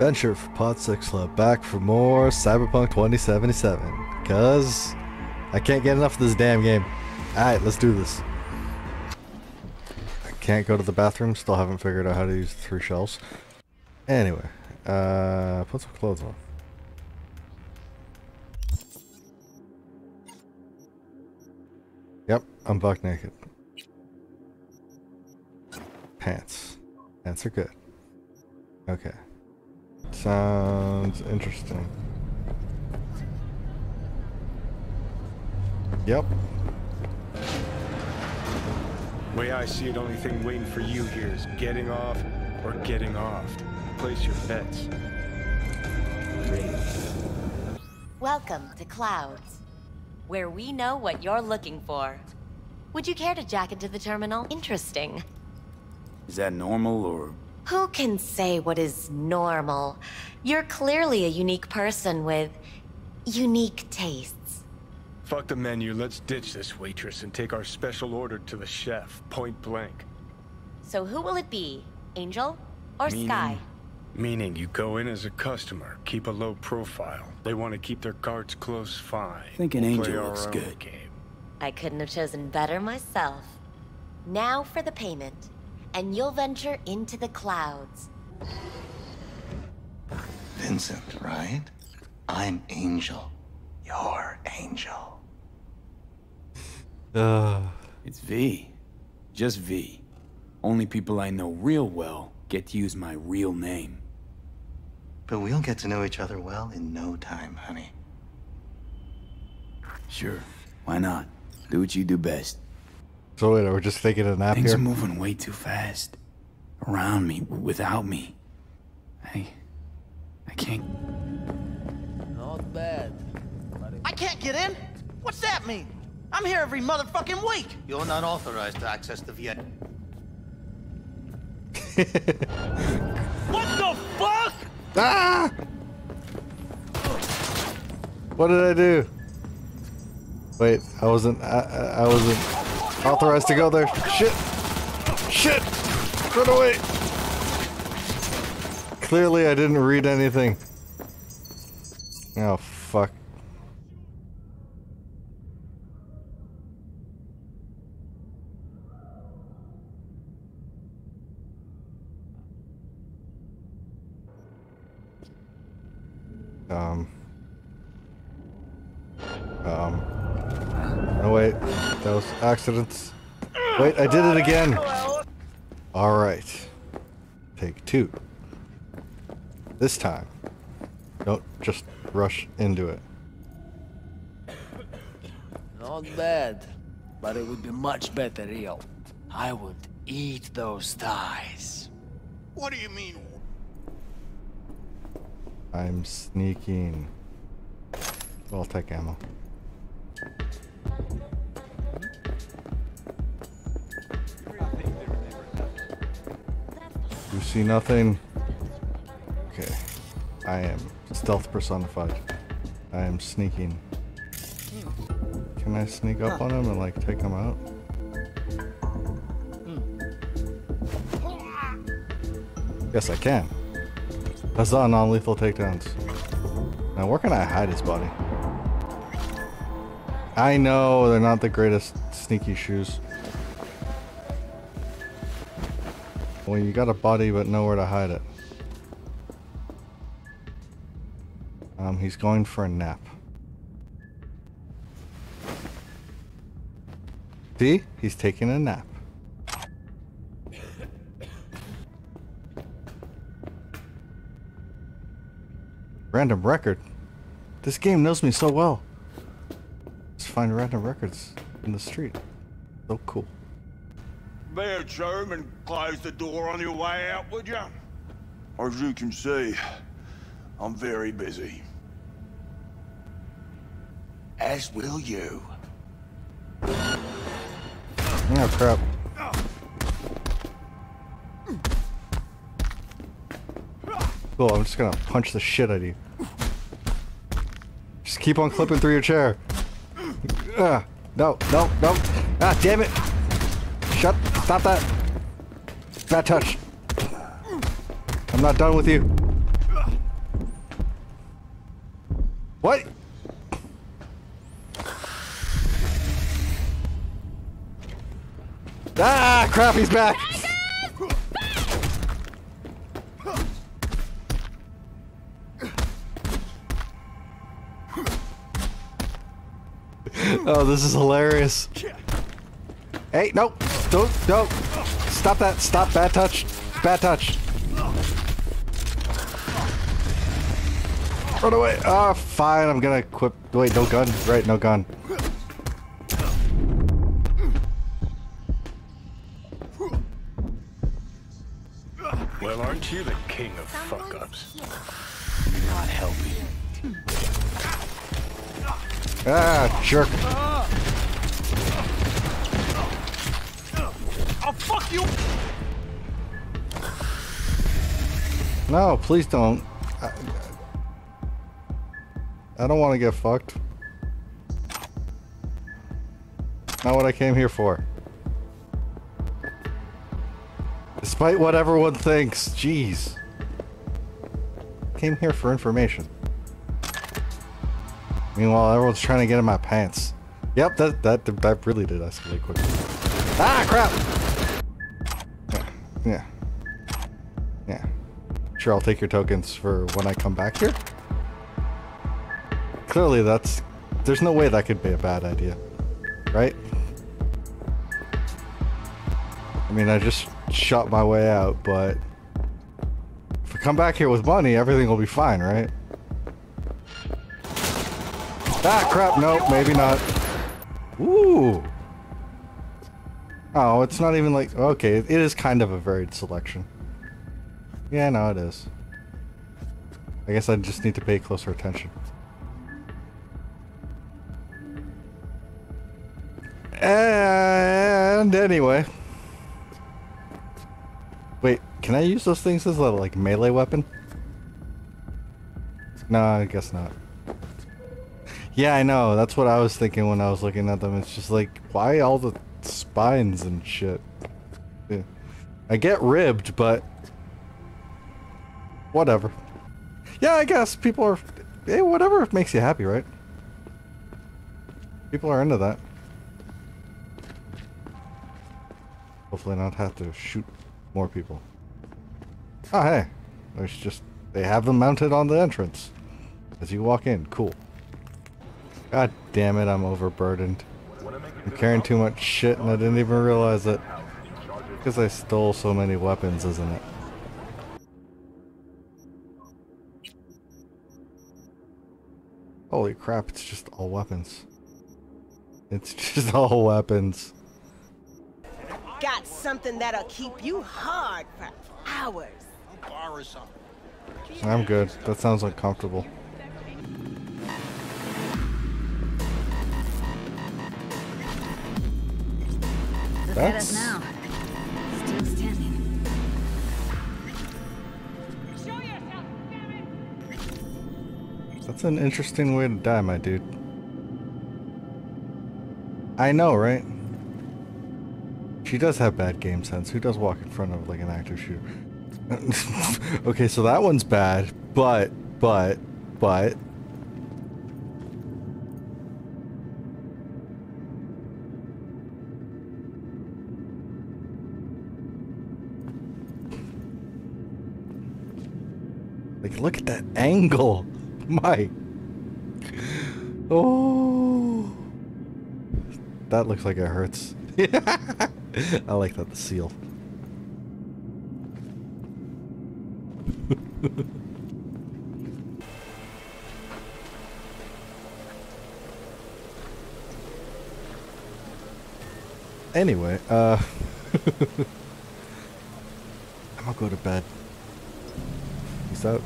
Venture for Pod 6 Club back for more Cyberpunk 2077. Cause I can't get enough of this damn game. Alright, let's do this. I can't go to the bathroom, still haven't figured out how to use the three shells. Anyway, uh, put some clothes on. Yep, I'm buck naked. Pants. Pants are good. Okay. Sounds interesting. Yep. Way I see it, only thing waiting for you here is getting off or getting off. Place your bets. Welcome to Clouds, where we know what you're looking for. Would you care to jack into the terminal? Interesting. Is that normal or Who can say what is normal? You're clearly a unique person with unique tastes. Fuck the menu, let's ditch this waitress and take our special order to the chef, point blank. So who will it be? Angel or Meaning- Skye? Meaning you go in as a customer, keep a low profile. They want to keep their cards close, fine. Thinking We'll Angel looks good. Game. I couldn't have chosen better myself. Now for the payment, and you'll venture into the clouds. Vincent, right? I'm Angel. You're Angel. Uh, it's V? Just V. Only people I know real well get to use my real name. But we'll get to know each other well in no time, honey. Sure, why not? Do what you do best. So wait, are we just taking a nap Things here? are moving way too fast. Around me, without me. I... I can't... Not bad. I can't get in? What's that mean? I'm here every motherfucking week. You're not authorized to access the VIP. What the fuck? Ah! What did I do? Wait, I wasn't. I, I I wasn't authorized to go there. Shit! Shit! Run away! Clearly, I didn't read anything. Oh fuck! Um. Um. No. That was accidents. Wait, I did it again. Alright. Take two. This time. Don't just rush into it. Not bad. But it would be much better real. I would eat those thighs. What do you mean? I'm sneaking. Well, I'll take ammo. See nothing? Okay. I am stealth personified. I am sneaking. Can I sneak up on him and like take him out? Yes, I can. Huzzah, non-lethal takedowns. Now, where can I hide his body? I know they're not the greatest sneaky shoes. Well, you got a body but nowhere to hide it. Um, he's going for a nap. See? He's taking a nap. Random record. This game knows me so well. Just find random records in the street. So cool. There, Germ, and close the door on your way out, would you? As you can see, I'm very busy. As will you. Oh crap. Cool, I'm just gonna punch the shit out of you. Just keep on clipping through your chair. Ah, no, no, no. Ah, damn it. Shut, stop that. Bad touch. I'm not done with you. What? Ah, crap, he's back. oh, this is hilarious. Hey, no, don't, don't. Stop that, stop, bad touch, bad touch. Run away. Ah, fine, I'm gonna equip, wait, no gun, right, no gun. Well, aren't you the king of fuck-ups? You're Not helping. Ah, jerk. Fuck you! No, please don't. I, I don't want to get fucked. Not what I came here for. Despite what everyone thinks, jeez. Came here for information. Meanwhile, everyone's trying to get in my pants. Yep, that that that really did escalate quickly. Ah, crap! Yeah, yeah. Sure, I'll take your tokens for when I come back here. Clearly, that's... There's no way that could be a bad idea. Right? I mean, I just shot my way out, but... If I come back here with money, everything will be fine, right? Ah, crap, nope, maybe not. Ooh! Oh, it's not even like... Okay, it is kind of a varied selection. Yeah, no, it is. I guess I just need to pay closer attention. And anyway. Wait, can I use those things as a like melee weapon? No, I guess not. Yeah, I know. That's what I was thinking when I was looking at them. It's just like, why all the spines and shit? I get ribbed, but whatever. Yeah, I guess people are. Hey, whatever makes you happy, right? People are into that. Hopefully not have to shoot more people. Oh, hey. There's just... They have them mounted on the entrance. As you walk in. Cool. God damn it, I'm overburdened. I'm carrying too much shit and I didn't even realize it. Because I stole so many weapons, isn't it? Holy crap, it's just all weapons. It's just all weapons. Got something that'll keep you hard for hours. I'm good. That sounds uncomfortable. That's- now. Still standing. That's an interesting way to die, my dude. I know, right? She does have bad game sense. Who does walk in front of like an active shooter? okay, so that one's bad, but, but, but. Like, look at that angle. My. Oh. That looks like it hurts. I like that, the seal. anyway, uh... I'm gonna go to bed. Peace out.